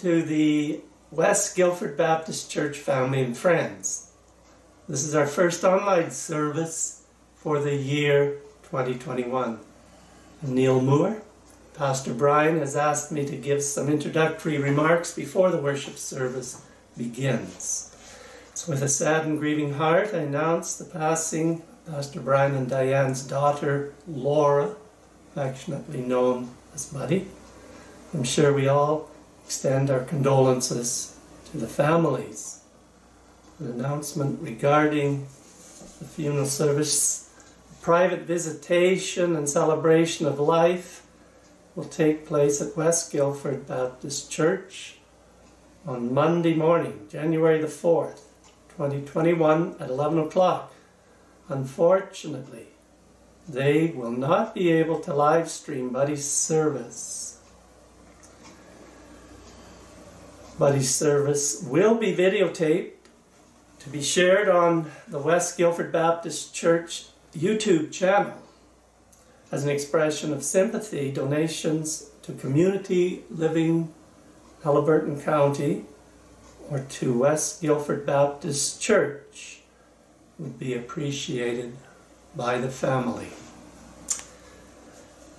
To the West Guilford Baptist Church family and friends. This is our first online service for the year 2021. Neil Moore, Pastor Brian has asked me to give some introductory remarks before the worship service begins. So with a sad and grieving heart, I announce the passing of Pastor Brian and Diane's daughter, Laura, affectionately known as Buddy. I'm sure we all extend our condolences to the families. An announcement regarding the funeral service, private visitation and celebration of life will take place at West Guilford Baptist Church on Monday morning, January the 4th, 2021 at 11 o'clock. Unfortunately, they will not be able to live stream Buddy's service Buddy's service will be videotaped to be shared on the West Guilford Baptist Church YouTube channel as an expression of sympathy, donations to Community Living Haliburton County or to West Guilford Baptist Church would be appreciated by the family.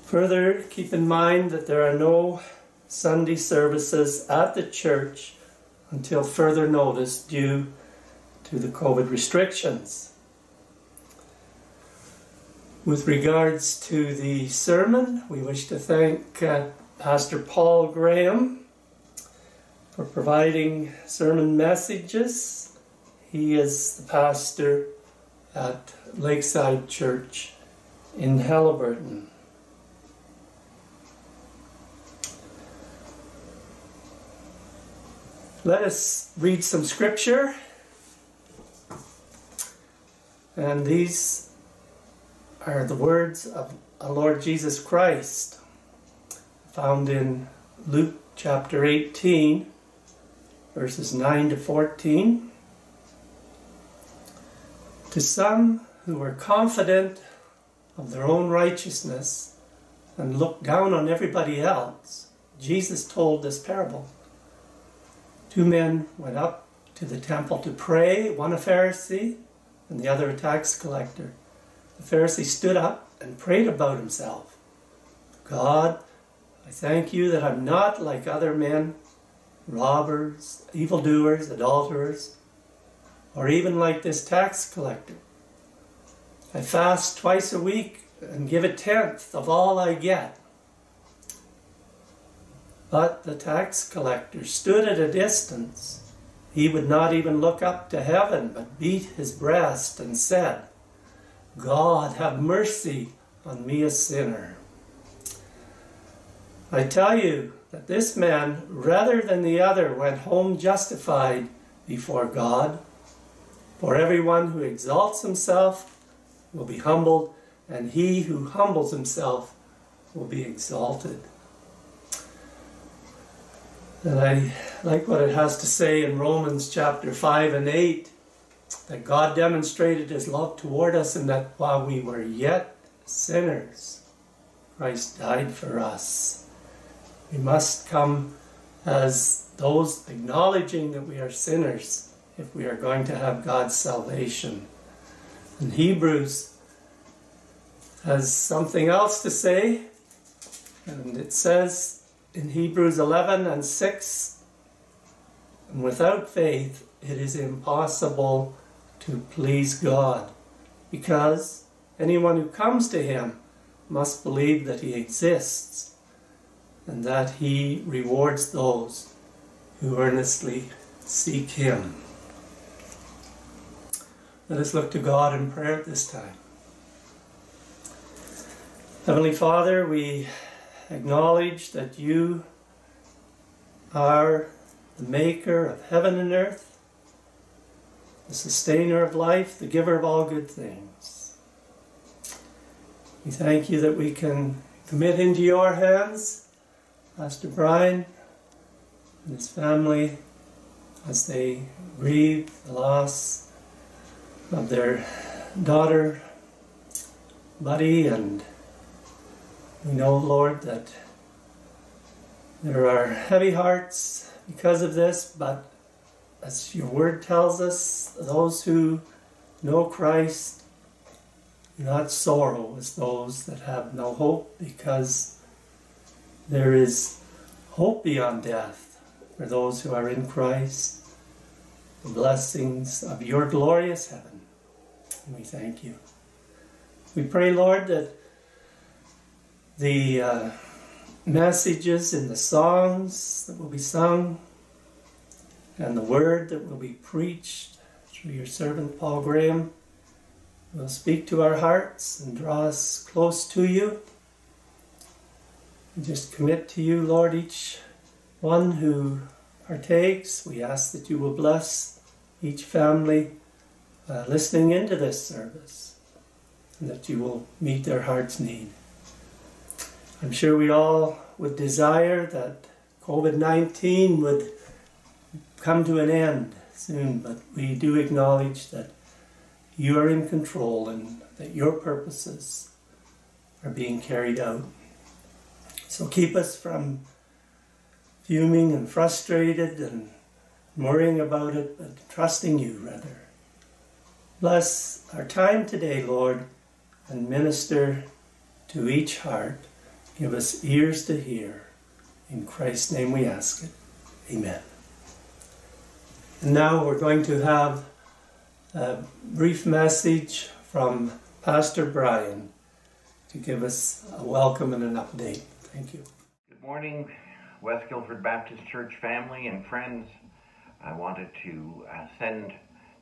Further, keep in mind that there are no Sunday services at the church until further notice due to the COVID restrictions. With regards to the sermon, we wish to thank uh, Pastor Paul Graham for providing sermon messages. He is the pastor at Lakeside Church in Haliburton. Let us read some scripture. And these are the words of our Lord Jesus Christ, found in Luke chapter 18, verses 9 to 14. To some who were confident of their own righteousness and looked down on everybody else, Jesus told this parable. Two men went up to the temple to pray, one a Pharisee and the other a tax collector. The Pharisee stood up and prayed about himself. God, I thank you that I'm not like other men, robbers, evildoers, adulterers, or even like this tax collector. I fast twice a week and give a tenth of all I get. But the tax collector stood at a distance. He would not even look up to heaven, but beat his breast and said, God, have mercy on me, a sinner. I tell you that this man, rather than the other, went home justified before God. For everyone who exalts himself will be humbled, and he who humbles himself will be exalted. And I like what it has to say in Romans chapter 5 and 8 that God demonstrated his love toward us and that while we were yet sinners, Christ died for us. We must come as those acknowledging that we are sinners if we are going to have God's salvation. And Hebrews has something else to say, and it says, in Hebrews 11 and 6, without faith it is impossible to please God, because anyone who comes to him must believe that he exists and that he rewards those who earnestly seek him. Let us look to God in prayer at this time. Heavenly Father, we acknowledge that you are the maker of heaven and earth, the sustainer of life, the giver of all good things. We thank you that we can commit into your hands Pastor Brian and his family as they grieve the loss of their daughter, Buddy, and we know, Lord, that There are heavy hearts because of this, but as your word tells us, those who know Christ do not sorrow as those that have no hope because there is hope beyond death for those who are in Christ, the blessings of your glorious heaven. And we thank you. We pray, Lord, that the uh, messages in the songs that will be sung and the word that will be preached through your servant Paul Graham will speak to our hearts and draw us close to you. We just commit to you, Lord, each one who partakes. We ask that you will bless each family uh, listening into this service and that you will meet their heart's need. I'm sure we all would desire that COVID 19 would come to an end soon, but we do acknowledge that you are in control and that your purposes are being carried out. So keep us from fuming and frustrated and worrying about it, but trusting you rather. Bless our time today, Lord, and minister to each heart Give us ears to hear. In Christ's name we ask it. Amen. And now we're going to have a brief message from Pastor Brian to give us a welcome and an update. Thank you. Good morning, West Guilford Baptist Church family and friends. I wanted to uh, send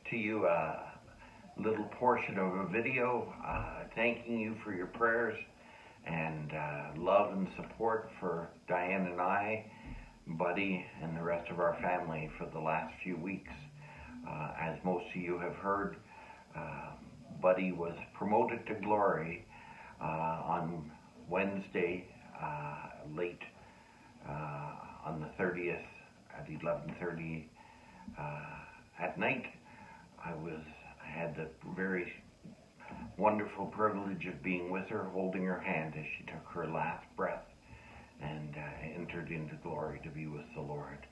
to you a little portion of a video uh, thanking you for your prayers and uh, love and support for Diane and I, Buddy, and the rest of our family for the last few weeks. Uh, as most of you have heard, uh, Buddy was promoted to glory uh, on Wednesday, uh, late uh, on the 30th at 11:30 at night. I was I had the very wonderful privilege of being with her, holding her hand as she took her last breath and uh, entered into glory to be with the Lord.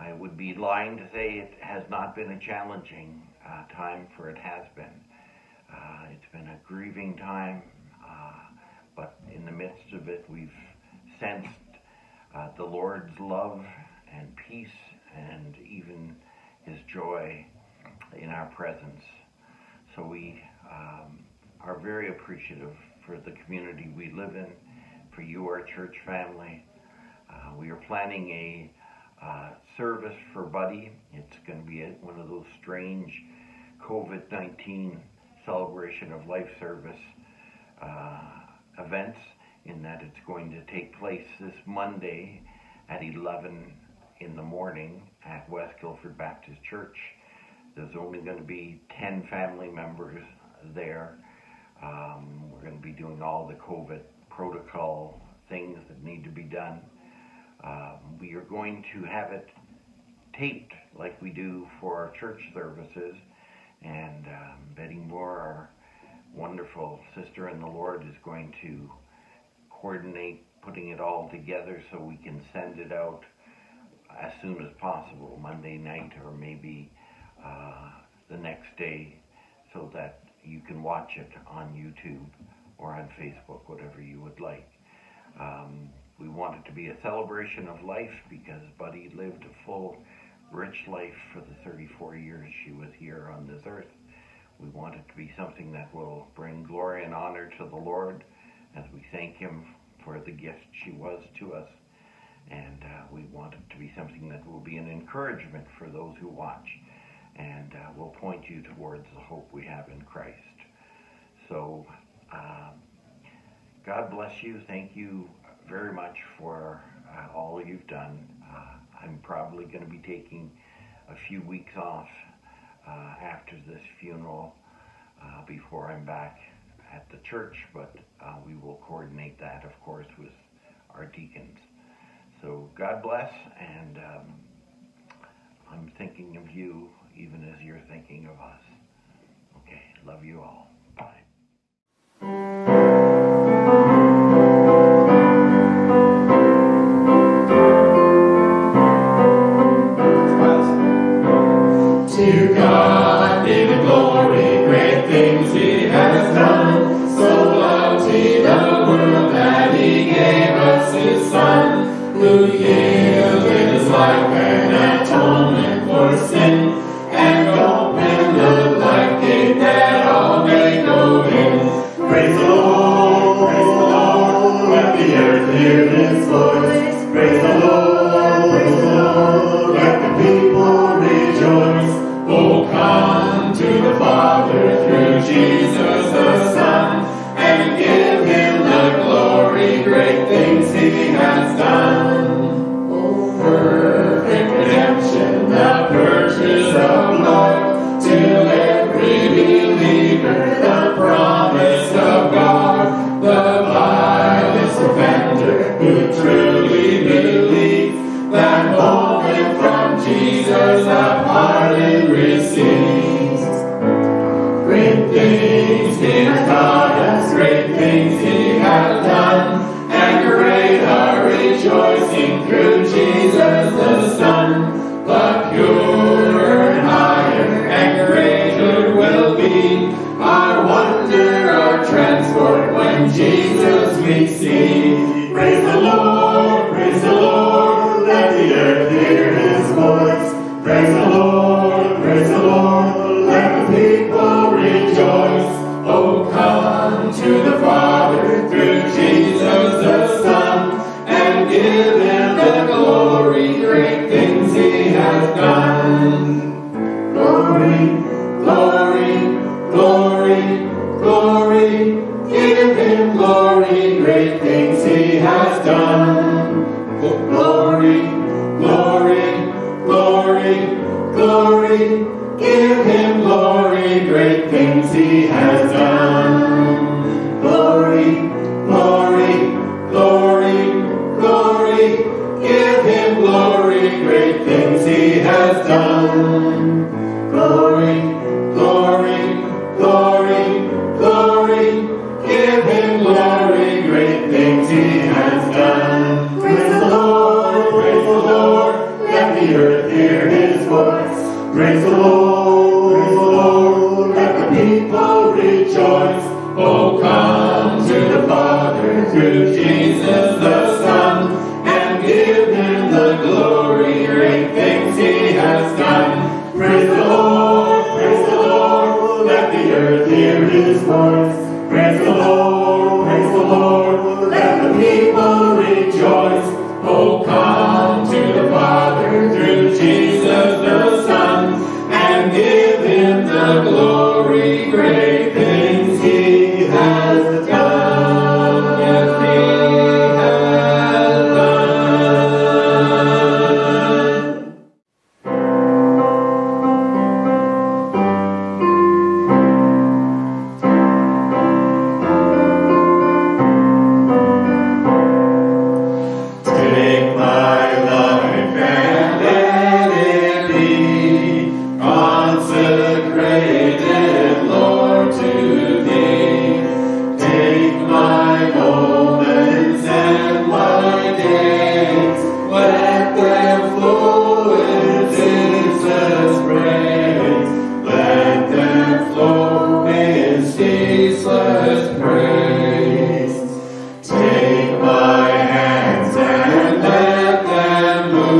I would be lying to say it has not been a challenging uh, time, for it has been. Uh, it's been a grieving time, uh, but in the midst of it, we've sensed uh, the Lord's love and peace and even his joy in our presence. So we um, are very appreciative for the community we live in, for you, our church family. Uh, we are planning a uh, service for Buddy. It's going to be a, one of those strange COVID 19 celebration of life service uh, events, in that it's going to take place this Monday at 11 in the morning at West Guilford Baptist Church. There's only going to be 10 family members there. Um, we're going to be doing all the COVID protocol things that need to be done. Um, we are going to have it taped like we do for our church services. And um, Betty Moore, our wonderful sister in the Lord, is going to coordinate putting it all together so we can send it out as soon as possible, Monday night or maybe uh, the next day, so that you can watch it on YouTube or on Facebook, whatever you would like. Um, we want it to be a celebration of life because Buddy lived a full, rich life for the 34 years she was here on this earth. We want it to be something that will bring glory and honor to the Lord as we thank Him for the gift she was to us. And uh, we want it to be something that will be an encouragement for those who watch and uh, will point you towards the hope we have in Christ. So, um, God bless you. Thank you very much for uh, all you've done. Uh, I'm probably going to be taking a few weeks off uh, after this funeral uh, before I'm back at the church, but uh, we will coordinate that, of course, with our deacons. So, God bless, and um, I'm thinking of you even as you're thinking of us. Okay, love you all. Bye. To God be the glory. glory, glory, give him glory, great things he has done. Glory, glory, glory, glory, give him glory, great things he has done.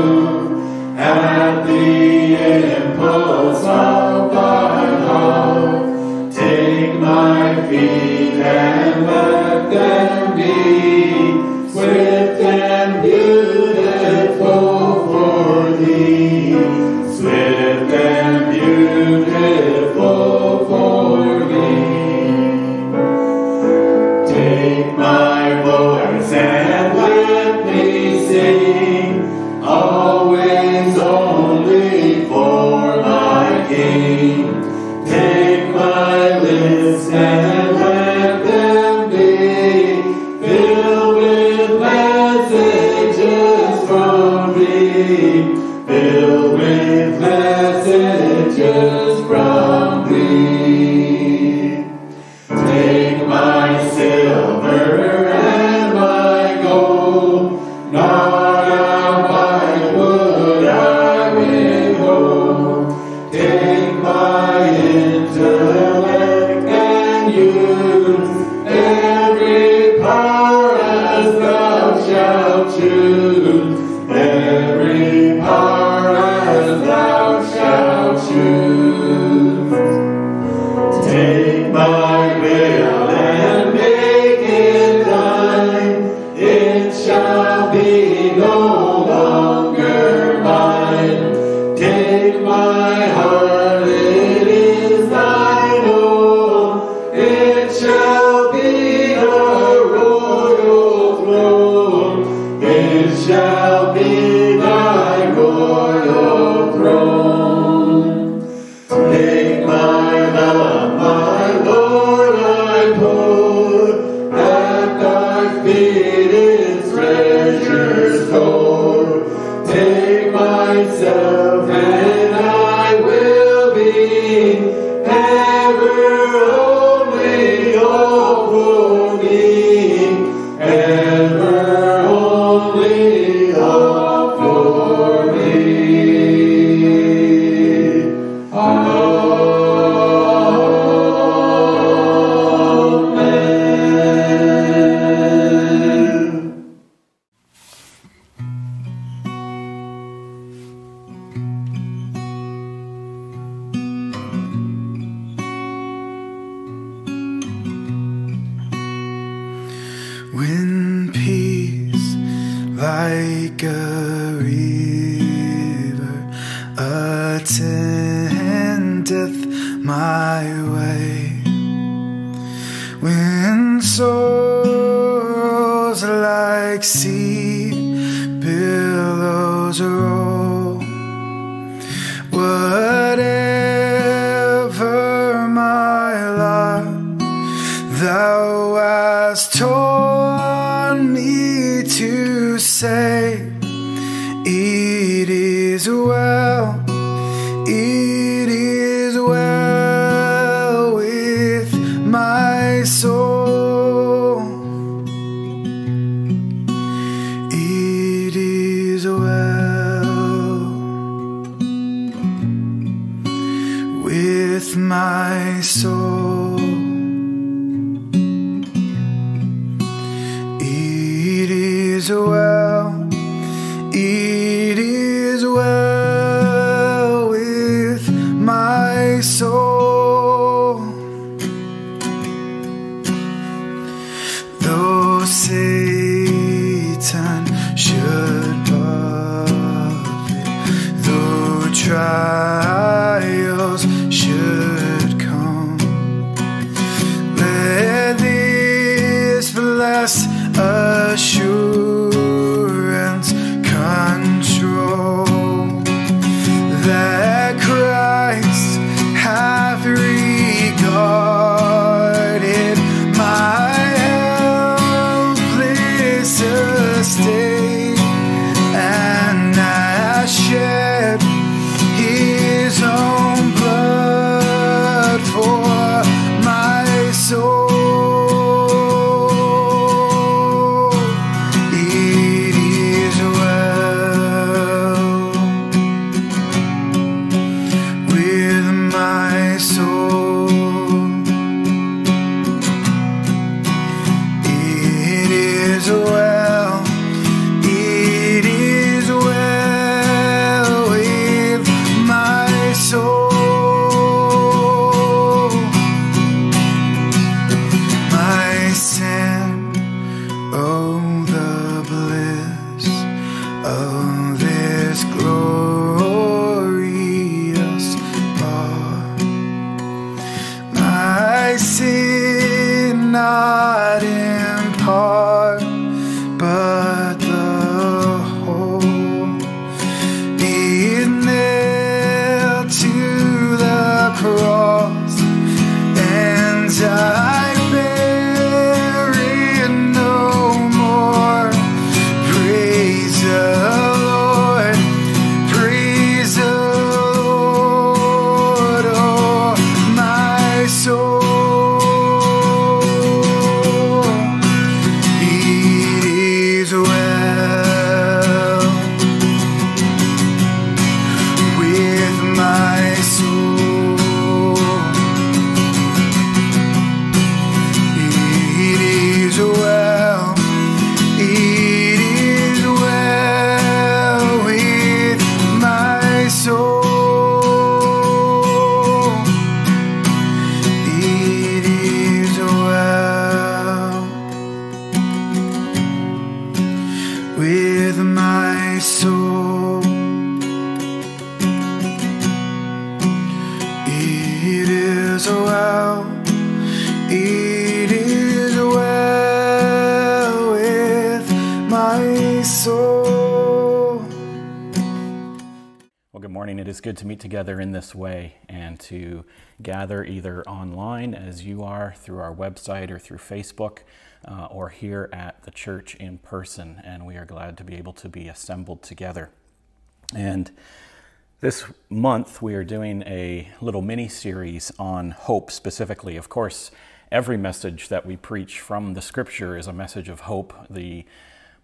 you. To meet together in this way and to gather either online as you are through our website or through Facebook uh, or here at the church in person. And we are glad to be able to be assembled together. And this month, we are doing a little mini series on hope specifically. Of course, every message that we preach from the scripture is a message of hope. The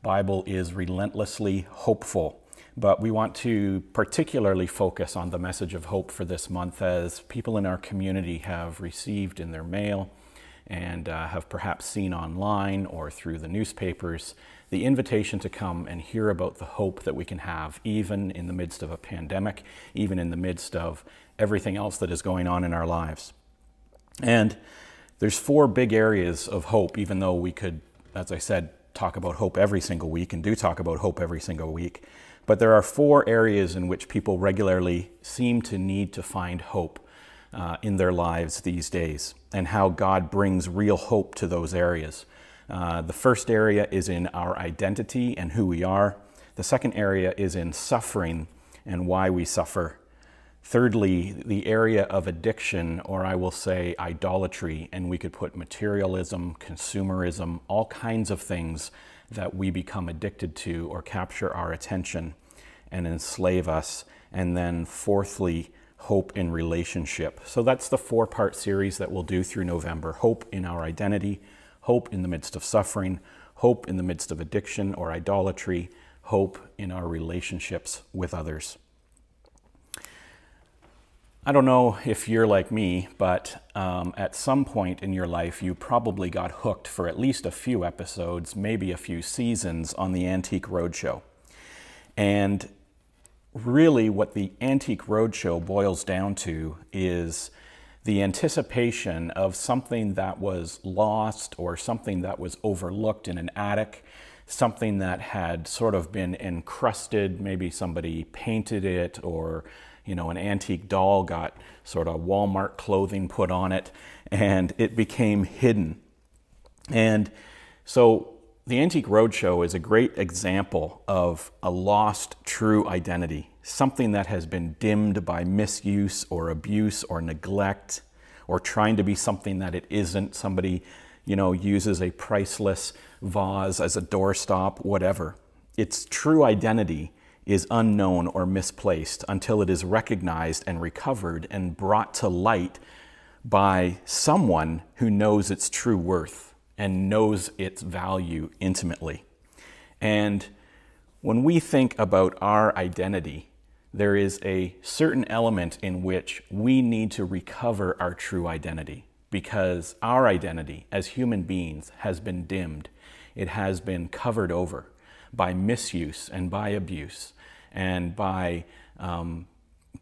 Bible is relentlessly hopeful. But we want to particularly focus on the message of hope for this month as people in our community have received in their mail and uh, have perhaps seen online or through the newspapers the invitation to come and hear about the hope that we can have, even in the midst of a pandemic, even in the midst of everything else that is going on in our lives. And there's four big areas of hope, even though we could, as I said, talk about hope every single week and do talk about hope every single week. But there are four areas in which people regularly seem to need to find hope uh, in their lives these days, and how God brings real hope to those areas. Uh, the first area is in our identity and who we are. The second area is in suffering and why we suffer. Thirdly, the area of addiction, or I will say idolatry, and we could put materialism, consumerism, all kinds of things that we become addicted to or capture our attention and enslave us. And then, fourthly, hope in relationship. So that's the four part series that we'll do through November hope in our identity, hope in the midst of suffering, hope in the midst of addiction or idolatry, hope in our relationships with others. I don't know if you're like me, but um, at some point in your life, you probably got hooked for at least a few episodes, maybe a few seasons on the Antique Roadshow. And really, what the Antique Roadshow boils down to is the anticipation of something that was lost or something that was overlooked in an attic, something that had sort of been encrusted, maybe somebody painted it or you know, an antique doll got sort of Walmart clothing put on it and it became hidden. And so the Antique Roadshow is a great example of a lost true identity something that has been dimmed by misuse or abuse or neglect or trying to be something that it isn't. Somebody, you know, uses a priceless vase as a doorstop, whatever. Its true identity is unknown or misplaced until it is recognized and recovered and brought to light by someone who knows its true worth and knows its value intimately. And when we think about our identity, there is a certain element in which we need to recover our true identity because our identity as human beings has been dimmed. It has been covered over by misuse and by abuse and by um,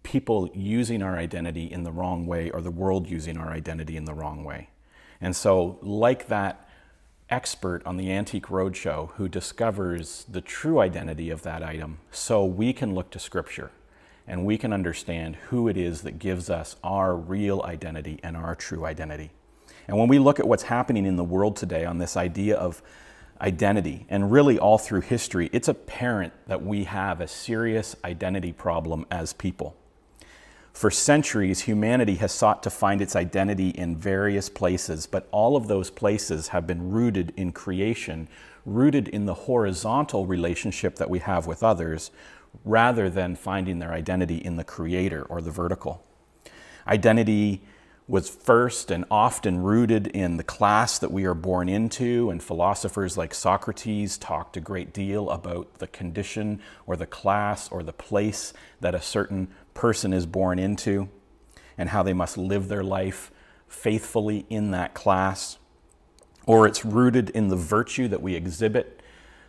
people using our identity in the wrong way or the world using our identity in the wrong way. And so, like that expert on the Antique Roadshow who discovers the true identity of that item, so we can look to Scripture and we can understand who it is that gives us our real identity and our true identity. And when we look at what's happening in the world today on this idea of identity, and really all through history, it's apparent that we have a serious identity problem as people. For centuries, humanity has sought to find its identity in various places, but all of those places have been rooted in creation, rooted in the horizontal relationship that we have with others, rather than finding their identity in the creator or the vertical. Identity was first and often rooted in the class that we are born into, and philosophers like Socrates talked a great deal about the condition or the class or the place that a certain person is born into and how they must live their life faithfully in that class. Or it's rooted in the virtue that we exhibit.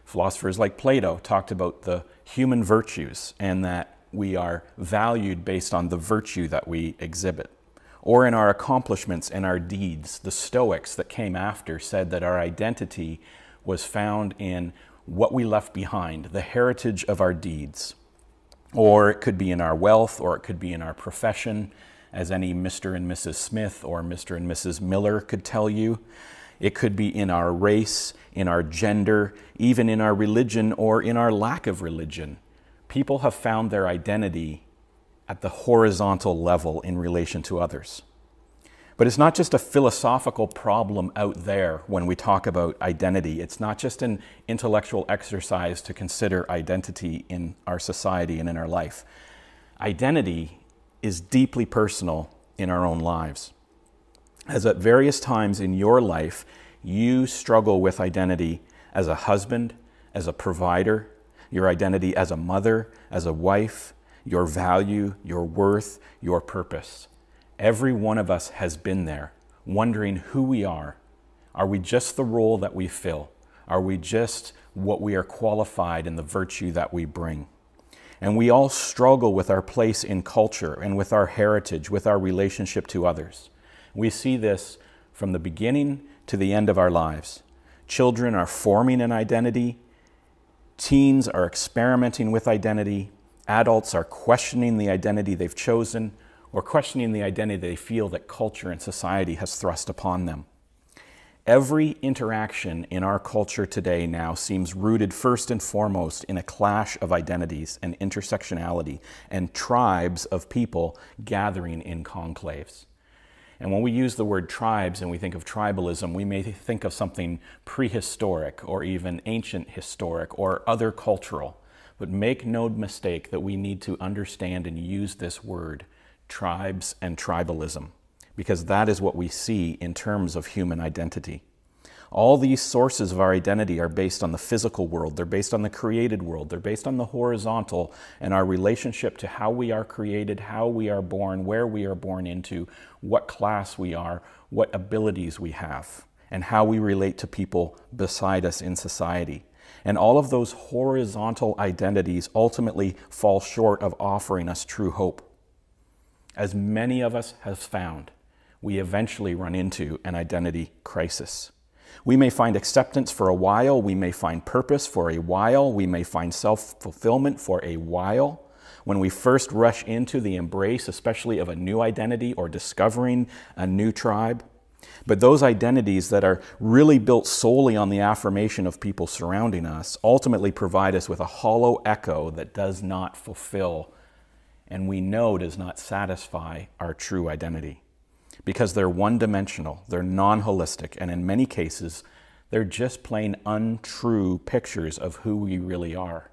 Philosophers like Plato talked about the human virtues and that we are valued based on the virtue that we exhibit. Or in our accomplishments and our deeds. The Stoics that came after said that our identity was found in what we left behind, the heritage of our deeds. Or it could be in our wealth, or it could be in our profession, as any Mr. and Mrs. Smith or Mr. and Mrs. Miller could tell you. It could be in our race, in our gender, even in our religion or in our lack of religion. People have found their identity at the horizontal level in relation to others. But it's not just a philosophical problem out there when we talk about identity. It's not just an intellectual exercise to consider identity in our society and in our life. Identity is deeply personal in our own lives. As at various times in your life, you struggle with identity as a husband, as a provider, your identity as a mother, as a wife, your value, your worth, your purpose. Every one of us has been there, wondering who we are. Are we just the role that we fill? Are we just what we are qualified in the virtue that we bring? And we all struggle with our place in culture and with our heritage, with our relationship to others. We see this from the beginning to the end of our lives. Children are forming an identity, teens are experimenting with identity, adults are questioning the identity they've chosen, or questioning the identity they feel that culture and society has thrust upon them. Every interaction in our culture today now seems rooted first and foremost in a clash of identities and intersectionality and tribes of people gathering in conclaves. And when we use the word tribes and we think of tribalism, we may think of something prehistoric or even ancient historic or other cultural. But make no mistake that we need to understand and use this word tribes, and tribalism, because that is what we see in terms of human identity. All these sources of our identity are based on the physical world, they're based on the created world, they're based on the horizontal and our relationship to how we are created, how we are born, where we are born into, what class we are, what abilities we have, and how we relate to people beside us in society. And all of those horizontal identities ultimately fall short of offering us true hope as many of us have found, we eventually run into an identity crisis. We may find acceptance for a while, we may find purpose for a while, we may find self fulfillment for a while. When we first rush into the embrace, especially of a new identity or discovering a new tribe, but those identities that are really built solely on the affirmation of people surrounding us ultimately provide us with a hollow echo that does not fulfill and we know does not satisfy our true identity because they're one dimensional, they're non holistic, and in many cases, they're just plain untrue pictures of who we really are.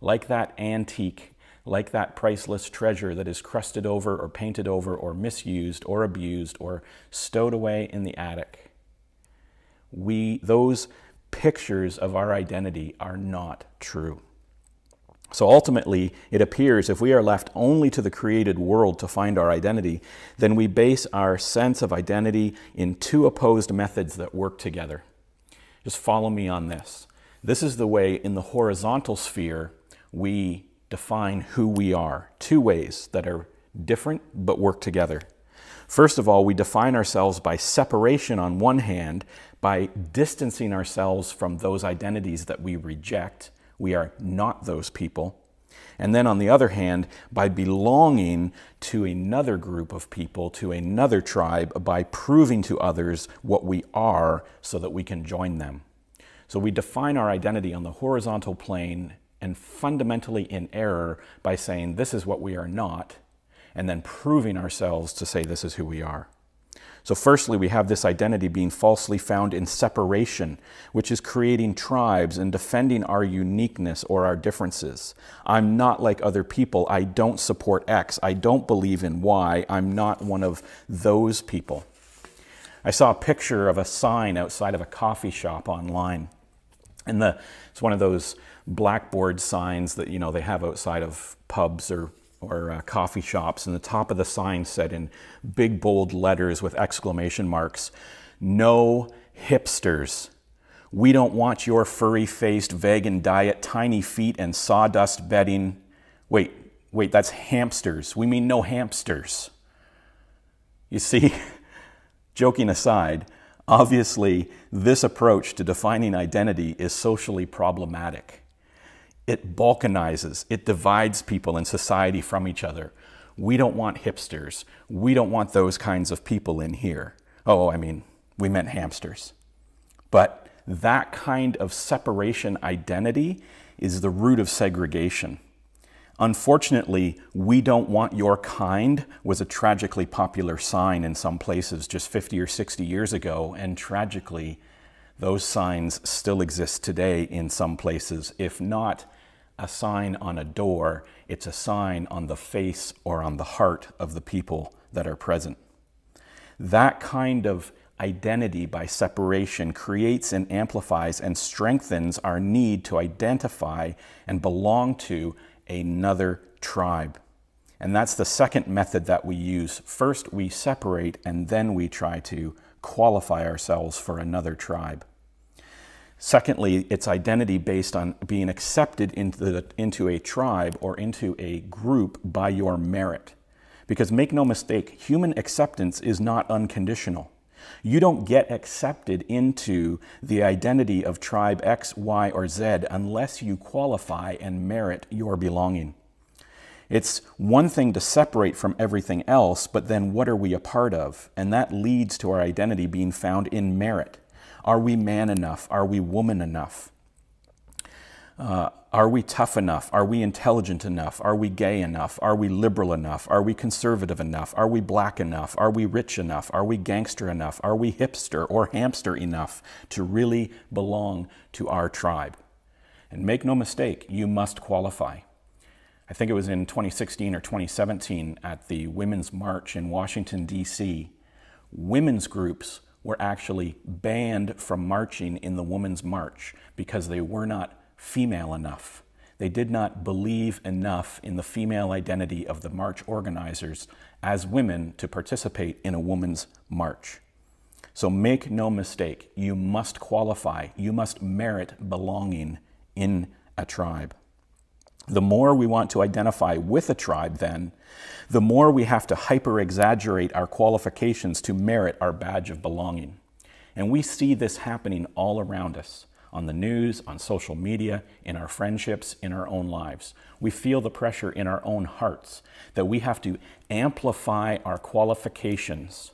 Like that antique, like that priceless treasure that is crusted over or painted over or misused or abused or stowed away in the attic. We, those pictures of our identity are not true. So ultimately, it appears if we are left only to the created world to find our identity, then we base our sense of identity in two opposed methods that work together. Just follow me on this. This is the way in the horizontal sphere we define who we are. Two ways that are different but work together. First of all, we define ourselves by separation on one hand, by distancing ourselves from those identities that we reject we are not those people. And then on the other hand, by belonging to another group of people, to another tribe, by proving to others what we are so that we can join them. So we define our identity on the horizontal plane and fundamentally in error by saying this is what we are not, and then proving ourselves to say this is who we are. So, firstly, we have this identity being falsely found in separation, which is creating tribes and defending our uniqueness or our differences. I'm not like other people. I don't support X. I don't believe in Y. I'm not one of those people. I saw a picture of a sign outside of a coffee shop online. And the, it's one of those blackboard signs that you know they have outside of pubs or or uh, coffee shops, and the top of the sign said in big bold letters with exclamation marks, No hipsters. We don't want your furry faced vegan diet, tiny feet, and sawdust bedding. Wait, wait, that's hamsters. We mean no hamsters. You see, joking aside, obviously, this approach to defining identity is socially problematic it balkanizes, it divides people in society from each other. We don't want hipsters. We don't want those kinds of people in here. Oh, I mean, we meant hamsters. But that kind of separation identity is the root of segregation. Unfortunately, we don't want your kind was a tragically popular sign in some places just 50 or 60 years ago, and tragically, those signs still exist today in some places. If not a sign on a door, it's a sign on the face or on the heart of the people that are present. That kind of identity by separation creates and amplifies and strengthens our need to identify and belong to another tribe. And that's the second method that we use. First, we separate, and then we try to qualify ourselves for another tribe. Secondly, it's identity based on being accepted into, the, into a tribe or into a group by your merit. Because make no mistake, human acceptance is not unconditional. You don't get accepted into the identity of tribe X, Y, or Z unless you qualify and merit your belonging. It's one thing to separate from everything else, but then what are we a part of? And that leads to our identity being found in merit. Are we man enough? Are we woman enough? Uh, are we tough enough? Are we intelligent enough? Are we gay enough? Are we liberal enough? Are we conservative enough? Are we black enough? Are we rich enough? Are we gangster enough? Are we hipster or hamster enough to really belong to our tribe? And make no mistake, you must qualify. I think it was in 2016 or 2017 at the Women's March in Washington, D.C., women's groups were actually banned from marching in the Women's March because they were not female enough. They did not believe enough in the female identity of the march organizers as women to participate in a woman's march. So make no mistake, you must qualify, you must merit belonging in a tribe. The more we want to identify with a tribe, then, the more we have to hyper exaggerate our qualifications to merit our badge of belonging. And we see this happening all around us on the news, on social media, in our friendships, in our own lives. We feel the pressure in our own hearts that we have to amplify our qualifications,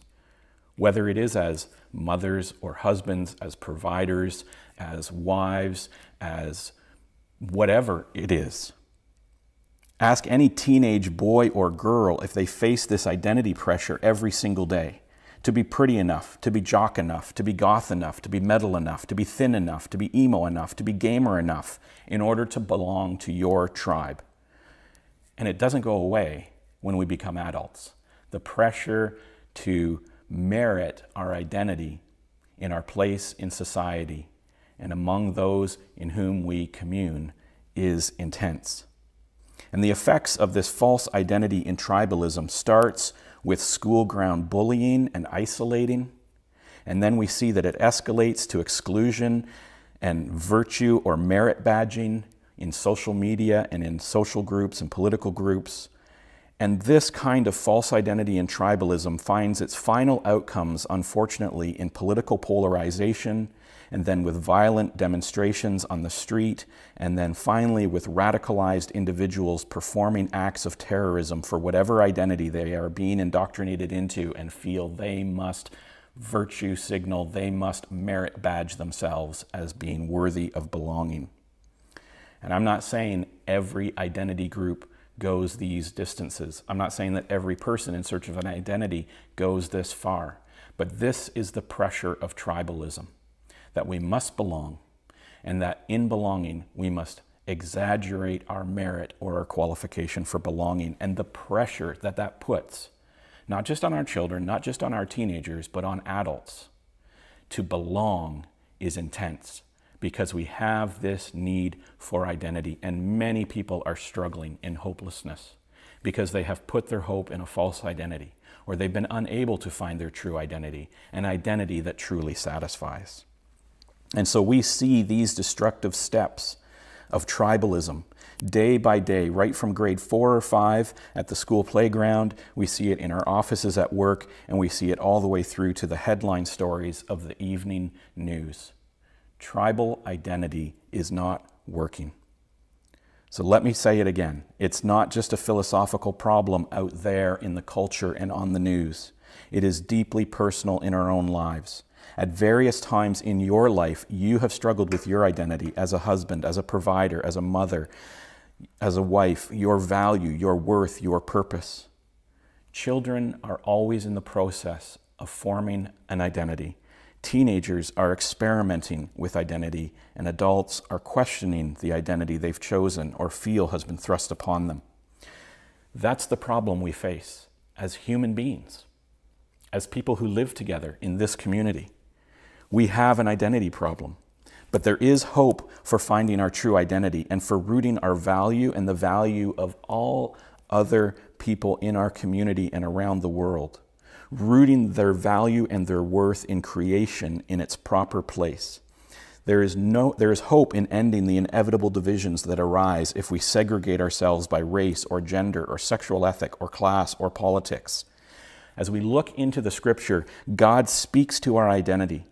whether it is as mothers or husbands, as providers, as wives, as whatever it is. Ask any teenage boy or girl if they face this identity pressure every single day to be pretty enough, to be jock enough, to be goth enough, to be metal enough, to be thin enough, to be emo enough, to be gamer enough in order to belong to your tribe. And it doesn't go away when we become adults. The pressure to merit our identity in our place in society and among those in whom we commune is intense. And the effects of this false identity in tribalism starts with school ground bullying and isolating. And then we see that it escalates to exclusion and virtue or merit badging in social media and in social groups and political groups. And this kind of false identity and tribalism finds its final outcomes, unfortunately, in political polarization and then with violent demonstrations on the street, and then finally with radicalized individuals performing acts of terrorism for whatever identity they are being indoctrinated into and feel they must virtue signal, they must merit badge themselves as being worthy of belonging. And I'm not saying every identity group goes these distances. I'm not saying that every person in search of an identity goes this far. But this is the pressure of tribalism that we must belong, and that in belonging we must exaggerate our merit or our qualification for belonging, and the pressure that that puts, not just on our children, not just on our teenagers, but on adults. To belong is intense because we have this need for identity, and many people are struggling in hopelessness because they have put their hope in a false identity or they've been unable to find their true identity, an identity that truly satisfies. And so we see these destructive steps of tribalism day by day, right from grade four or five at the school playground. We see it in our offices at work, and we see it all the way through to the headline stories of the evening news. Tribal identity is not working. So let me say it again. It's not just a philosophical problem out there in the culture and on the news. It is deeply personal in our own lives. At various times in your life, you have struggled with your identity as a husband, as a provider, as a mother. as a wife, your value, your worth, your purpose. Children are always in the process of forming an identity. Teenagers are experimenting with identity, and adults are questioning the identity they've chosen or feel has been thrust upon them. That's the problem we face as human beings, as people who live together in this community. We have an identity problem, but there is hope for finding our true identity and for rooting our value and the value of all other people in our community and around the world rooting their value and their worth in creation in its proper place. There is, no, there is hope in ending the inevitable divisions that arise if we segregate ourselves by race or gender or sexual ethic or class or politics. As we look into the scripture, God speaks to our identity.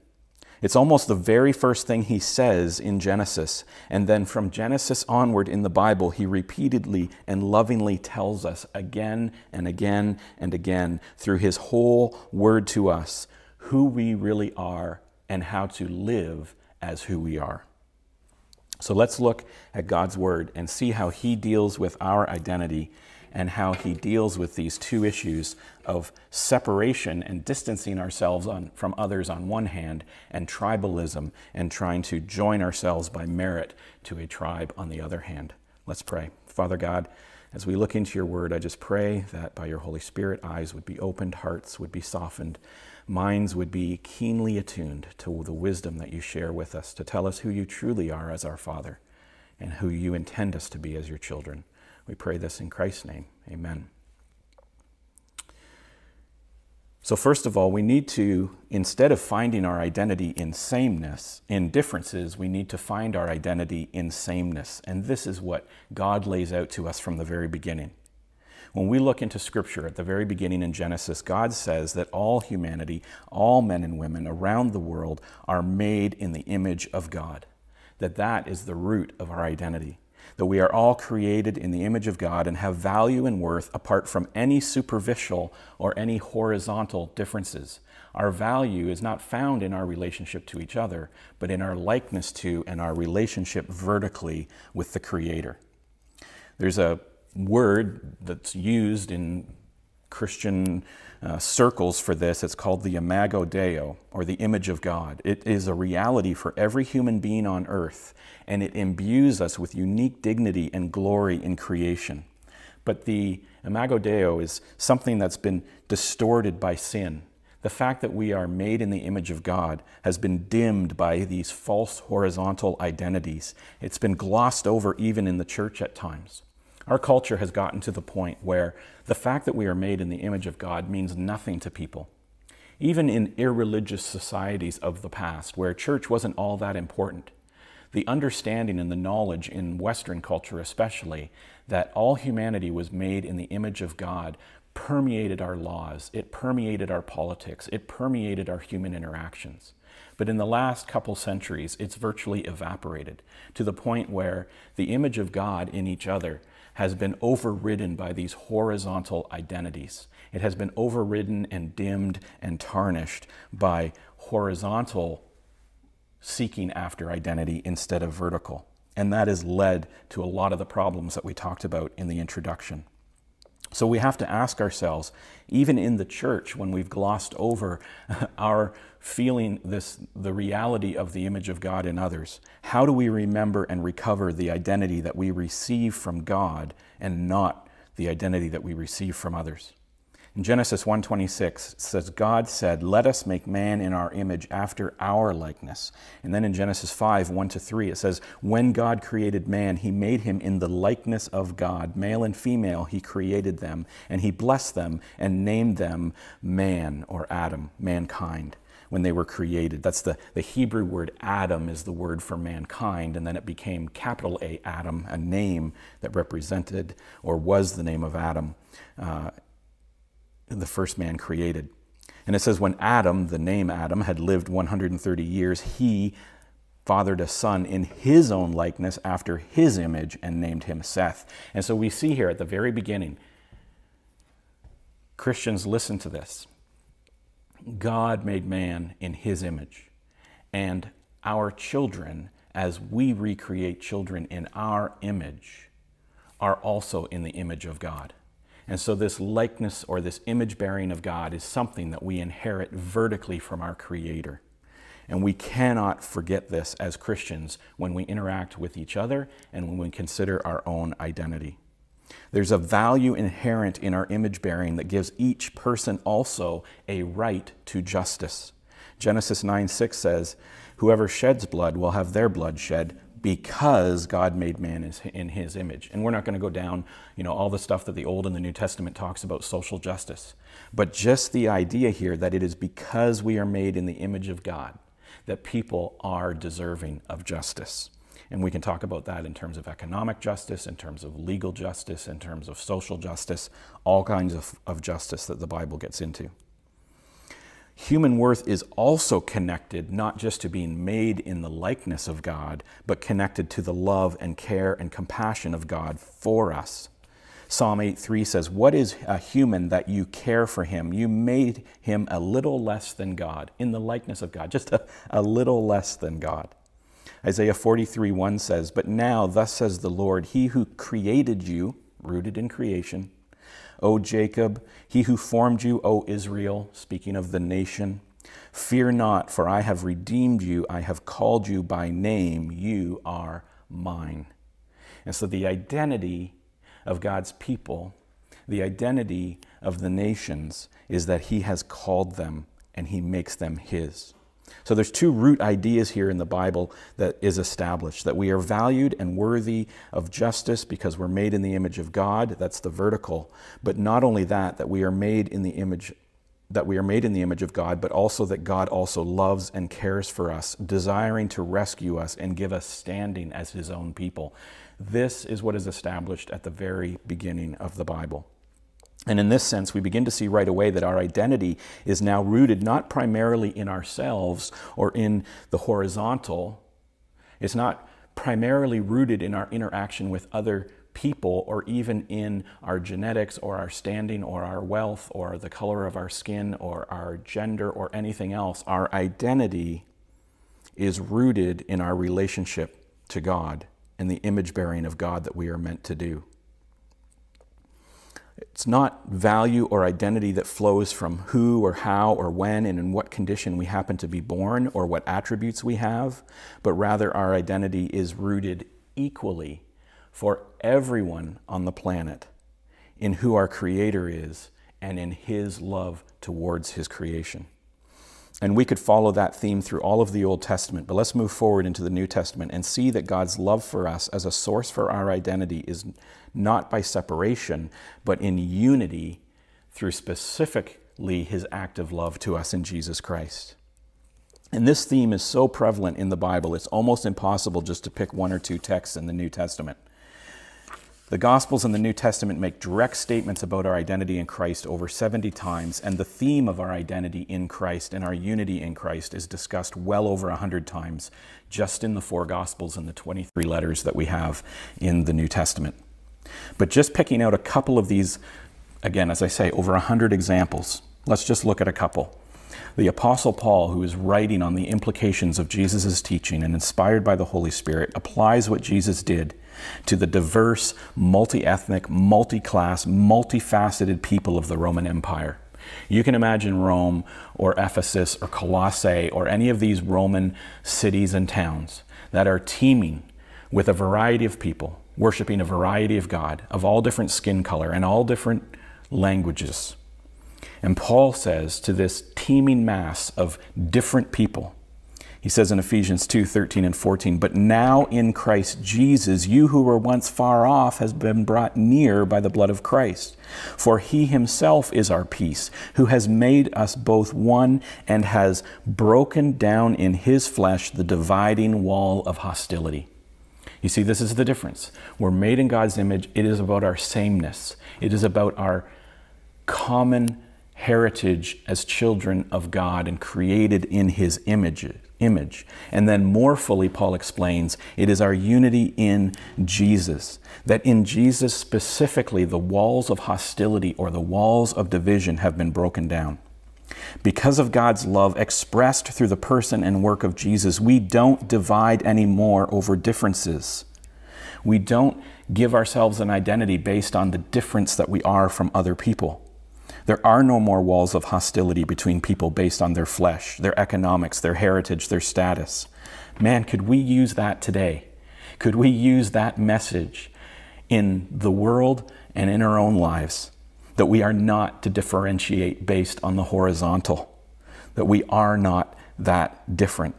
It's almost the very first thing he says in Genesis. And then from Genesis onward in the Bible, he repeatedly and lovingly tells us again and again and again through his whole word to us who we really are and how to live as who we are. So let's look at God's word and see how he deals with our identity and how he deals with these two issues of separation and distancing ourselves on, from others on one hand, and tribalism and trying to join ourselves by merit to a tribe on the other hand. Let's pray. Father God, as we look into your word, I just pray that by your Holy Spirit, eyes would be opened, hearts would be softened, minds would be keenly attuned to the wisdom that you share with us to tell us who you truly are as our Father and who you intend us to be as your children. We pray this in Christ's name. Amen. So, first of all, we need to, instead of finding our identity in sameness, in differences, we need to find our identity in sameness. And this is what God lays out to us from the very beginning. When we look into Scripture at the very beginning in Genesis, God says that all humanity, all men and women around the world, are made in the image of God, that that is the root of our identity that we are all created in the image of God and have value and worth apart from any superficial or any horizontal differences. Our value is not found in our relationship to each other, but in our likeness to and our relationship vertically with the Creator. There's a word that's used in Christian uh, circles for this. It's called the Imago Dei, or the image of God. It is a reality for every human being on earth, and it imbues us with unique dignity and glory in creation. But the Imago Dei is something that's been distorted by sin. The fact that we are made in the image of God has been dimmed by these false horizontal identities. It's been glossed over even in the church at times. Our culture has gotten to the point where the fact that we are made in the image of God means nothing to people. Even in irreligious societies of the past, where church wasn't all that important, the understanding and the knowledge in Western culture, especially, that all humanity was made in the image of God permeated our laws, it permeated our politics, it permeated our human interactions. But in the last couple centuries, it's virtually evaporated to the point where the image of God in each other has been overridden by these horizontal identities. It has been overridden and dimmed and tarnished by horizontal seeking after identity instead of vertical. And that has led to a lot of the problems that we talked about in the introduction. So we have to ask ourselves, even in the church, when we've glossed over our feeling this, the reality of the image of God in others, how do we remember and recover the identity that we receive from God and not the identity that we receive from others? In Genesis 1:26 says God said, "Let us make man in our image after our likeness." And then in Genesis 5, 1 to 3 it says, "When God created man, he made him in the likeness of God, male and female he created them, and he blessed them and named them man or Adam, mankind." When they were created. That's the, the Hebrew word Adam is the word for mankind, and then it became capital A Adam, a name that represented or was the name of Adam. Uh, the first man created. And it says, when Adam, the name Adam, had lived 130 years, he fathered a son in his own likeness after his image and named him Seth. And so we see here at the very beginning, Christians, listen to this. God made man in his image. And our children, as we recreate children in our image, are also in the image of God. And so, this likeness or this image bearing of God is something that we inherit vertically from our Creator. And we cannot forget this as Christians when we interact with each other and when we consider our own identity. There's a value inherent in our image bearing that gives each person also a right to justice. Genesis 9 6 says, Whoever sheds blood will have their blood shed because God made man in his image. And we're not going to go down, you know, all the stuff that the Old and the New Testament talks about social justice. But just the idea here that it is because we are made in the image of God that people are deserving of justice. And we can talk about that in terms of economic justice, in terms of legal justice, in terms of social justice, all kinds of, of justice that the Bible gets into. Human worth is also connected not just to being made in the likeness of God, but connected to the love and care and compassion of God for us. Psalm 8:3 says, "What is a human that you care for him? You made him a little less than God, in the likeness of God, just a, a little less than God." Isaiah 43:1 says, "But now thus says the Lord, he who created you, rooted in creation, O Jacob, he who formed you, O Israel, speaking of the nation, fear not, for I have redeemed you. I have called you by name. You are mine. And so the identity of God's people, the identity of the nations, is that he has called them and he makes them his. So there's two root ideas here in the Bible that is established that we are valued and worthy of justice because we're made in the image of God, that's the vertical, but not only that that we are made in the image that we are made in the image of God, but also that God also loves and cares for us, desiring to rescue us and give us standing as his own people. This is what is established at the very beginning of the Bible. And in this sense, we begin to see right away that our identity is now rooted not primarily in ourselves or in the horizontal. It's not primarily rooted in our interaction with other people or even in our genetics or our standing or our wealth or the color of our skin or our gender or anything else. Our identity is rooted in our relationship to God and the image bearing of God that we are meant to do. It's not value or identity that flows from who or how or when and in what condition we happen to be born or what attributes we have, but rather our identity is rooted equally for everyone on the planet in who our Creator is and in His love towards His creation. And we could follow that theme through all of the Old Testament, but let's move forward into the New Testament and see that God's love for us as a source for our identity is not by separation, but in unity through specifically his act of love to us in Jesus Christ. And this theme is so prevalent in the Bible, it's almost impossible just to pick one or two texts in the New Testament. The Gospels and the New Testament make direct statements about our identity in Christ over 70 times, and the theme of our identity in Christ and our unity in Christ is discussed well over 100 times just in the four Gospels and the 23 letters that we have in the New Testament. But just picking out a couple of these, again, as I say, over 100 examples, let's just look at a couple. The Apostle Paul, who is writing on the implications of Jesus' teaching and inspired by the Holy Spirit, applies what Jesus did to the diverse, multi ethnic, multi class, multifaceted people of the Roman Empire. You can imagine Rome or Ephesus or Colossae or any of these Roman cities and towns that are teeming with a variety of people worshiping a variety of God of all different skin color and all different languages. And Paul says to this teeming mass of different people, he says in Ephesians 2 13 and 14, But now in Christ Jesus, you who were once far off has been brought near by the blood of Christ. For he himself is our peace, who has made us both one and has broken down in his flesh the dividing wall of hostility you see, this is the difference. We're made in God's image. It is about our sameness, it is about our common heritage as children of God and created in His image. Image. And then more fully, Paul explains it is our unity in Jesus. That in Jesus specifically, the walls of hostility or the walls of division have been broken down. Because of God's love expressed through the person and work of Jesus, we don't divide anymore over differences. We don't give ourselves an identity based on the difference that we are from other people. There are no more walls of hostility between people based on their flesh, their economics, their heritage, their status. Man, could we use that today? Could we use that message in the world and in our own lives? That we are not to differentiate based on the horizontal, that we are not that different.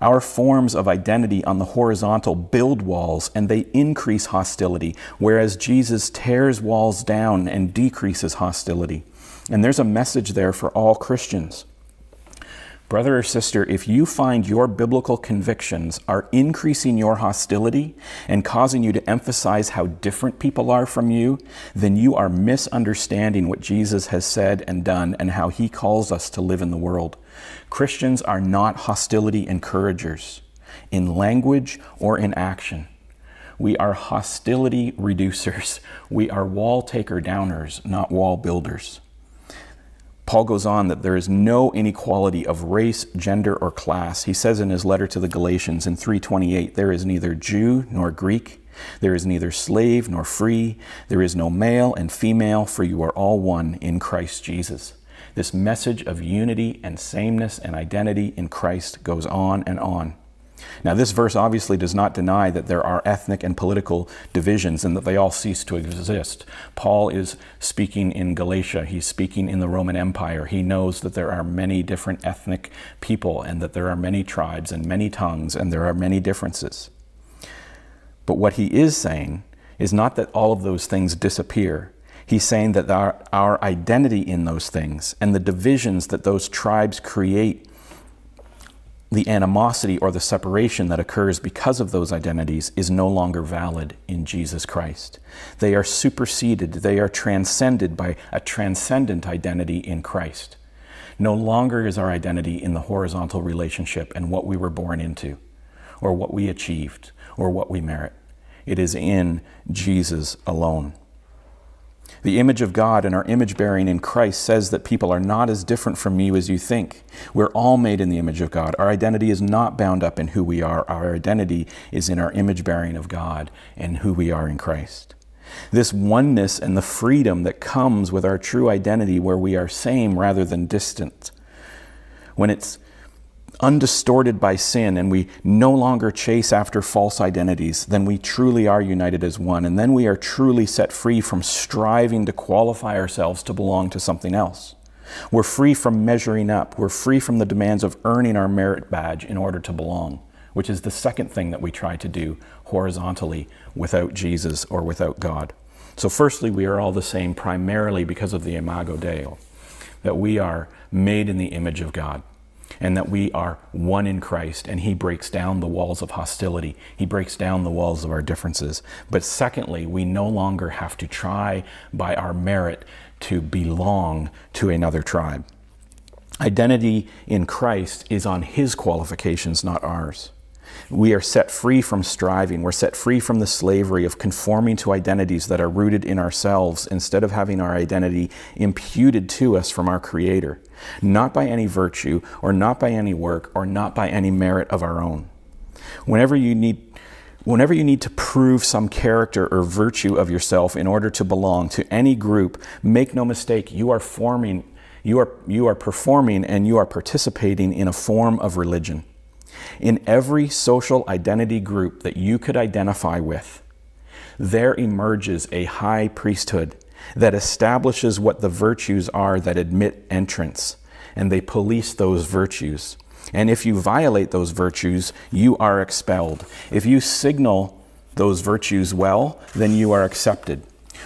Our forms of identity on the horizontal build walls and they increase hostility, whereas Jesus tears walls down and decreases hostility. And there's a message there for all Christians. Brother or sister, if you find your biblical convictions are increasing your hostility and causing you to emphasize how different people are from you, then you are misunderstanding what Jesus has said and done and how he calls us to live in the world. Christians are not hostility encouragers in language or in action. We are hostility reducers. We are wall taker downers, not wall builders. Paul goes on that there is no inequality of race, gender, or class. He says in his letter to the Galatians in 3:28, there is neither Jew nor Greek, there is neither slave nor free, there is no male and female, for you are all one in Christ Jesus. This message of unity and sameness and identity in Christ goes on and on. Now, this verse obviously does not deny that there are ethnic and political divisions and that they all cease to exist. Paul is speaking in Galatia, he's speaking in the Roman Empire. He knows that there are many different ethnic people and that there are many tribes and many tongues and there are many differences. But what he is saying is not that all of those things disappear. He's saying that our, our identity in those things and the divisions that those tribes create the animosity or the separation that occurs because of those identities is no longer valid in Jesus Christ. They are superseded, they are transcended by a transcendent identity in Christ. No longer is our identity in the horizontal relationship and what we were born into, or what we achieved, or what we merit. It is in Jesus alone. The image of God and our image bearing in Christ says that people are not as different from you as you think. We're all made in the image of God. Our identity is not bound up in who we are. Our identity is in our image bearing of God and who we are in Christ. This oneness and the freedom that comes with our true identity, where we are same rather than distant. When it's undistorted by sin and we no longer chase after false identities, then we truly are united as one. And then we are truly set free from striving to qualify ourselves to belong to something else. We're free from measuring up. We're free from the demands of earning our merit badge in order to belong, which is the second thing that we try to do horizontally without Jesus or without God. So, firstly, we are all the same primarily because of the Imago Dei, that we are made in the image of God and that we are one in Christ, and He breaks down the walls of hostility. He breaks down the walls of our differences. But secondly, we no longer have to try by our merit to belong to another tribe. Identity in Christ is on His qualifications, not ours. We are set free from striving. We're set free from the slavery of conforming to identities that are rooted in ourselves instead of having our identity imputed to us from our Creator, not by any virtue or not by any work or not by any merit of our own. Whenever you need Whenever you need to prove some character or virtue of yourself in order to belong to any group, make no mistake, you are forming, you are, you are performing and you are participating in a form of religion. In every social identity group that you could identify with, there emerges a high priesthood that establishes what the virtues are that admit entrance, and they police those virtues. And if you violate those virtues, you are expelled. If you signal those virtues well, then you are accepted.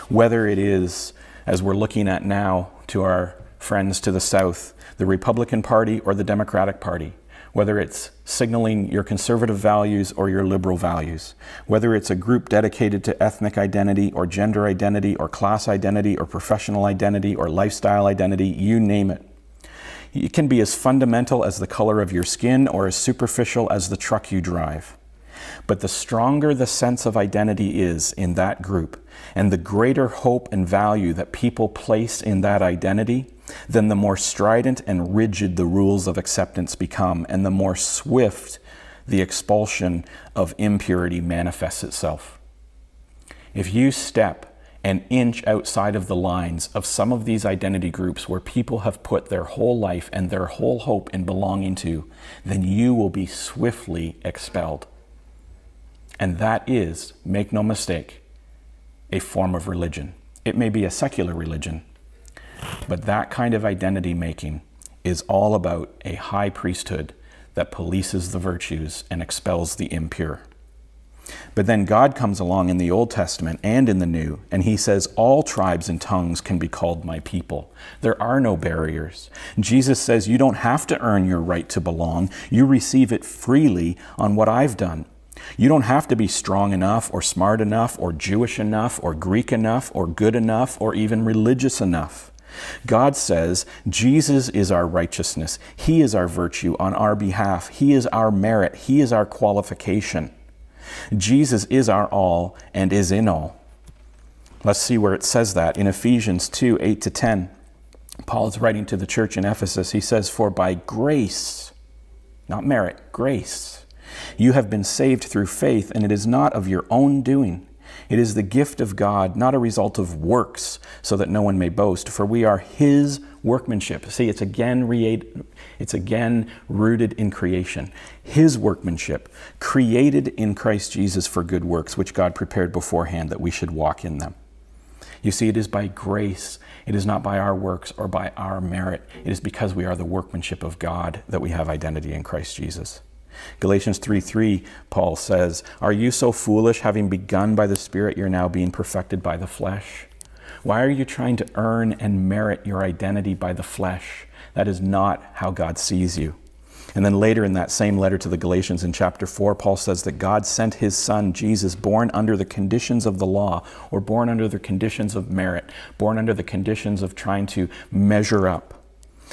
Whether it is, as we're looking at now to our friends to the south, the Republican Party or the Democratic Party whether it's signaling your conservative values or your liberal values, whether it's a group dedicated to ethnic identity or gender identity or class identity or professional identity or lifestyle identity, you name it. It can be as fundamental as the color of your skin or as superficial as the truck you drive. But the stronger the sense of identity is in that group, and the greater hope and value that people place in that identity, then the more strident and rigid the rules of acceptance become, and the more swift the expulsion of impurity manifests itself. if you step an inch outside of the lines of some of these identity groups where people have put their whole life and their whole hope in belonging to, then you will be swiftly expelled. And that is, make no mistake, a form of religion. It may be a secular religion, but that kind of identity making is all about a high priesthood that polices the virtues and expels the impure. But then God comes along in the Old Testament and in the New, and he says, All tribes and tongues can be called my people. There are no barriers. Jesus says, You don't have to earn your right to belong, you receive it freely on what I've done. You don't have to be strong enough, or smart enough, or Jewish enough, or Greek enough, or good enough, or even religious enough. God says Jesus is our righteousness. He is our virtue on our behalf. He is our merit. He is our qualification. Jesus is our all and is in all. Let's see where it says that in Ephesians 2 8 to 10. Paul is writing to the church in Ephesus. He says, For by grace, not merit, grace, you have been saved through faith, and it is not of your own doing. It is the gift of God, not a result of works, so that no one may boast, for we are his workmanship. See, it's again it's again rooted in creation. His workmanship, created in Christ Jesus for good works, which God prepared beforehand that we should walk in them. You see, it is by grace. It is not by our works or by our merit. It is because we are the workmanship of God that we have identity in Christ Jesus. Galatians 3 3, Paul says, Are you so foolish, having begun by the Spirit, you're now being perfected by the flesh? Why are you trying to earn and merit your identity by the flesh? That is not how God sees you. And then later in that same letter to the Galatians in chapter 4, Paul says that God sent his son, Jesus, born under the conditions of the law, or born under the conditions of merit, born under the conditions of trying to measure up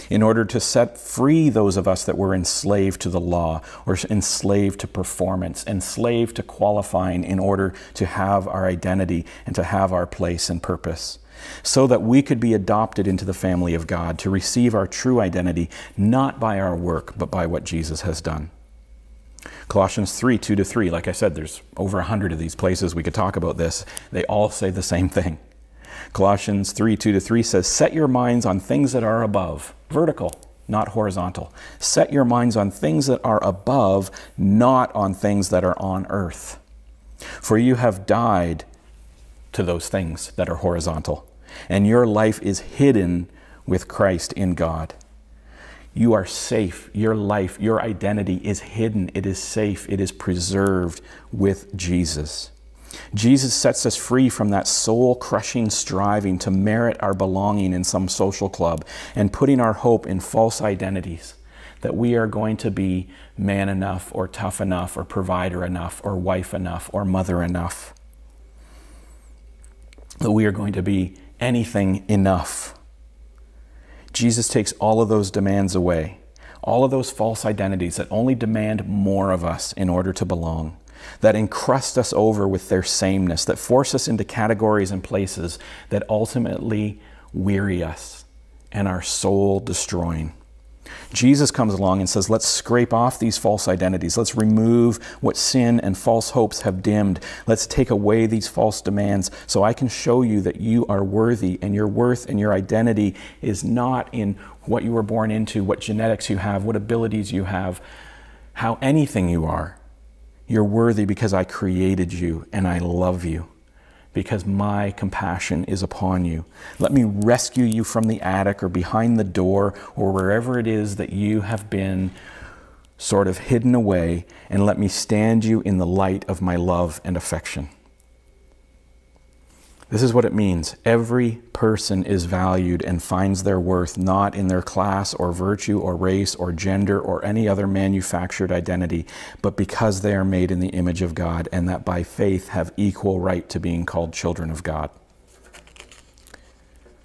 in order to set free those of us that were enslaved to the law or enslaved to performance, enslaved to qualifying in order to have our identity and to have our place and purpose. So that we could be adopted into the family of God to receive our true identity, not by our work, but by what Jesus has done. Colossians 3 2 to 3, like I said, there's over a hundred of these places we could talk about this. They all say the same thing. Colossians 3 2 to 3 says, Set your minds on things that are above, vertical, not horizontal. Set your minds on things that are above, not on things that are on earth. For you have died to those things that are horizontal, and your life is hidden with Christ in God. You are safe. Your life, your identity is hidden. It is safe. It is preserved with Jesus. Jesus sets us free from that soul crushing striving to merit our belonging in some social club and putting our hope in false identities that we are going to be man enough or tough enough or provider enough or wife enough or mother enough. That we are going to be anything enough. Jesus takes all of those demands away, all of those false identities that only demand more of us in order to belong that encrust us over with their sameness, that force us into categories and places that ultimately weary us and are soul destroying. Jesus comes along and says, Let's scrape off these false identities. Let's remove what sin and false hopes have dimmed. Let's take away these false demands so I can show you that you are worthy and your worth and your identity is not in what you were born into, what genetics you have, what abilities you have, how anything you are. You're worthy because I created you and I love you, because my compassion is upon you. Let me rescue you from the attic or behind the door or wherever it is that you have been sort of hidden away, and let me stand you in the light of my love and affection. This is what it means. Every person is valued and finds their worth not in their class or virtue or race or gender or any other manufactured identity, but because they are made in the image of God and that by faith have equal right to being called children of God.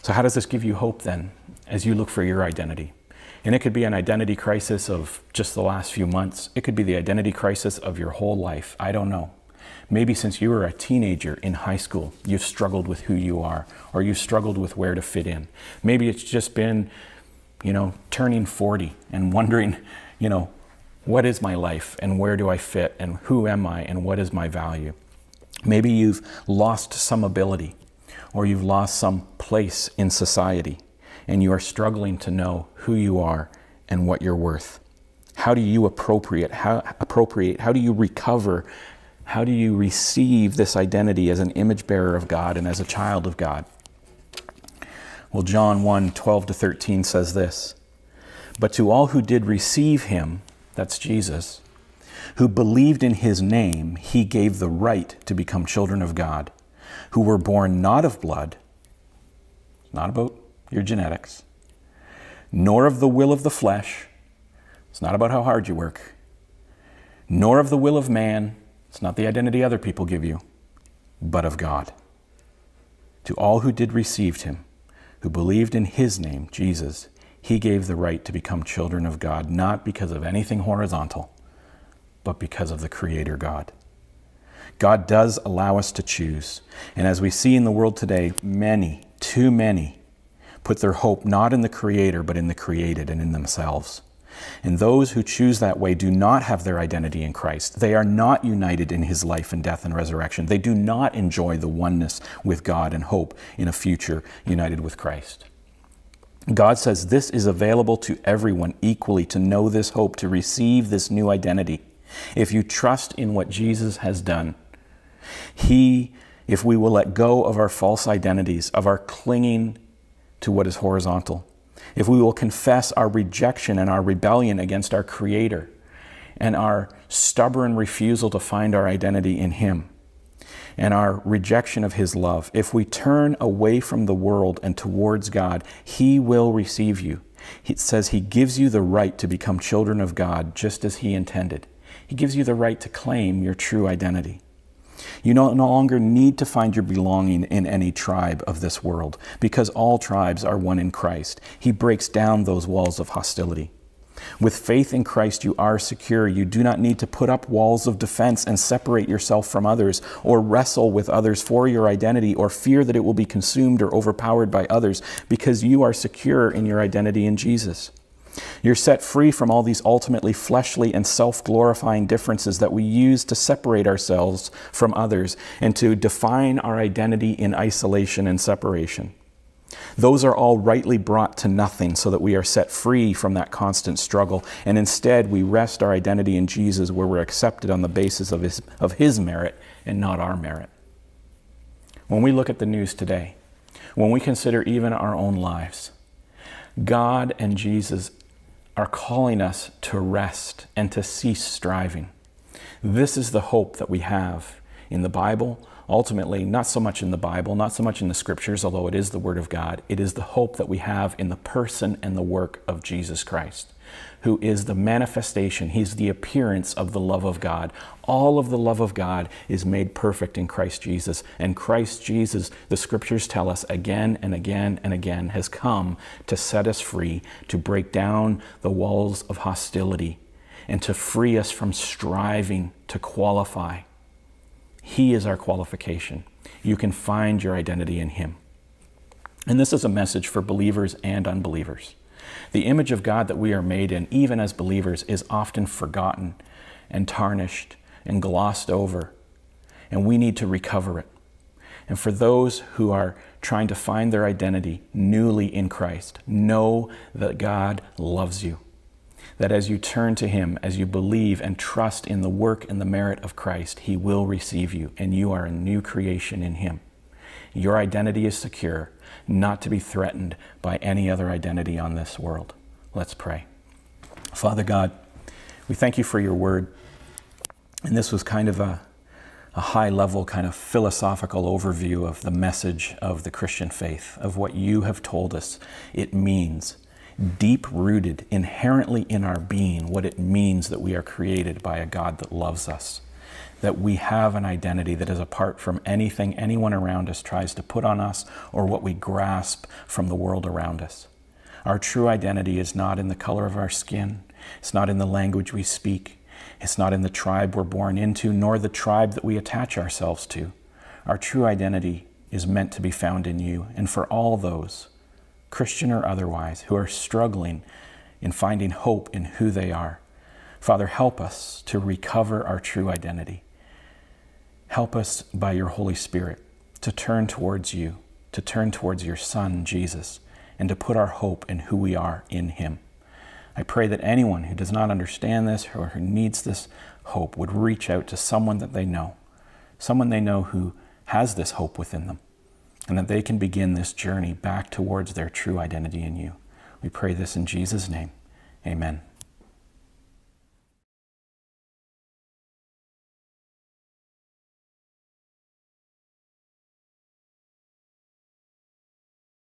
So, how does this give you hope then as you look for your identity? And it could be an identity crisis of just the last few months. It could be the identity crisis of your whole life. I don't know. Maybe since you were a teenager in high school, you've struggled with who you are, or you've struggled with where to fit in. Maybe it's just been, you know, turning 40 and wondering, you know, what is my life and where do I fit and who am I and what is my value? Maybe you've lost some ability or you've lost some place in society and you are struggling to know who you are and what you're worth. How do you appropriate? How, appropriate? How do you recover? How do you receive this identity as an image bearer of God and as a child of God? Well, John 1 12 to 13 says this But to all who did receive him, that's Jesus, who believed in his name, he gave the right to become children of God, who were born not of blood, not about your genetics, nor of the will of the flesh. It's not about how hard you work, nor of the will of man. It's not the identity other people give you, but of God. To all who did receive him, who believed in his name, Jesus, he gave the right to become children of God, not because of anything horizontal, but because of the Creator God. God does allow us to choose. And as we see in the world today, many, too many, put their hope not in the Creator, but in the created and in themselves. And those who choose that way do not have their identity in Christ. They are not united in his life and death and resurrection. They do not enjoy the oneness with God and hope in a future united with Christ. God says this is available to everyone equally to know this hope, to receive this new identity. If you trust in what Jesus has done, He, if we will let go of our false identities, of our clinging to what is horizontal, if we will confess our rejection and our rebellion against our Creator and our stubborn refusal to find our identity in Him and our rejection of His love, if we turn away from the world and towards God, He will receive you. It says He gives you the right to become children of God just as He intended. He gives you the right to claim your true identity. You no, longer need to find your belonging in any tribe of this world because all tribes are one in Christ. He breaks down those walls of hostility. With faith in Christ, you are secure. You do not need to put up walls of defense and separate yourself from others, or wrestle with others for your identity, or fear that it will be consumed or overpowered by others, because you are secure in your identity in Jesus. You're set free from all these ultimately fleshly and self glorifying differences that we use to separate ourselves from others and to define our identity in isolation and separation. Those are all rightly brought to nothing so that we are set free from that constant struggle, and instead we rest our identity in Jesus where we're accepted on the basis of his, of his merit and not our merit. When we look at the news today, when we consider even our own lives, God and Jesus are calling us to rest and to cease striving. This is the hope that we have in the Bible. Ultimately, not so much in the Bible, not so much in the scriptures, although it is the Word of God. It is the hope that we have in the person and the work of Jesus Christ who is the manifestation, he's the appearance of the love of God. All of the love of God is made perfect in Christ Jesus. And Christ Jesus, the scriptures tell us again and again and again, has come to set us free, to break down the walls of hostility, and to free us from striving to qualify. He is our qualification. You can find your identity in Him. And this is a message for believers and unbelievers. The image of God that we are made in, even as believers, is often forgotten and tarnished and glossed over, and we need to recover it. And for those who are trying to find their identity newly in Christ, know that God loves you. That as you turn to Him, as you believe and trust in the work and the merit of Christ, He will receive you, and you are a new creation in Him. Your identity is secure, not to be threatened by any other identity on this world. Let's pray. Father God, we thank you for your word. And this was kind of a, a high level, kind of philosophical overview of the message of the Christian faith, of what you have told us it means, deep rooted inherently in our being, what it means that we are created by a God that loves us that we have an identity that is apart from anything anyone around us tries to put on us or what we grasp from the world around us. Our true identity is not in the color of our skin, it's not in the language we speak, it's not in the tribe we're born into, nor the tribe that we attach ourselves to. Our true identity is meant to be found in you. And for all those, Christian or otherwise, who are struggling in finding hope in who they are, Father, help us to recover our true identity. Help us by your Holy Spirit to turn towards you, to turn towards your Son, Jesus, and to put our hope in who we are in Him. I pray that anyone who does not understand this or who needs this hope would reach out to someone that they know, someone they know who has this hope within them, and that they can begin this journey back towards their true identity in you. We pray this in Jesus' name. Amen.